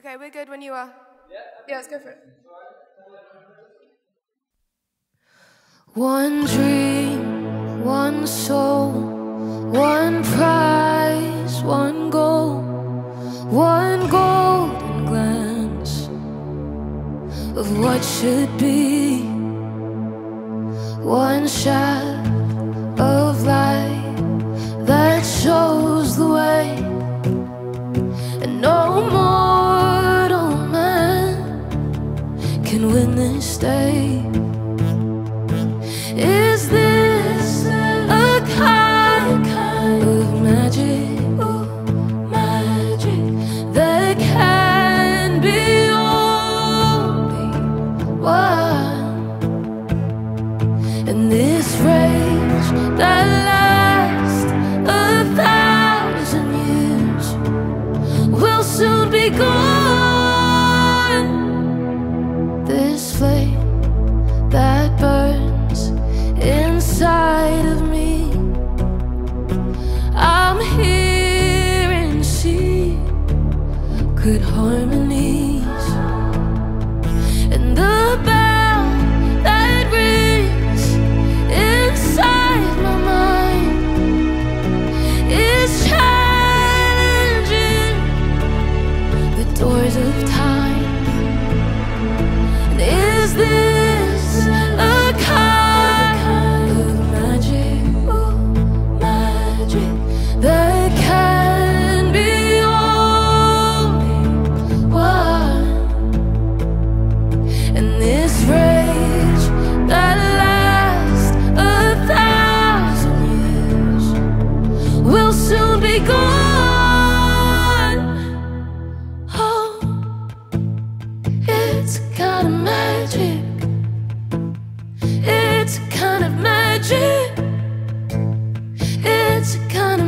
Okay, we're good when you are. Yeah. Yeah, let's go for it. One dream, one soul, one prize, one goal, one golden glance of what should be, one shot of light that shows the way, day. Is this a kind of magic? Magic that can be only one. And this rage that lasts a thousand years will soon be gone. Harmonies, and the bell that rings inside my mind is challenging. The doors of soon be gone. Oh. It's kind of magic. It's kind of magic. It's kind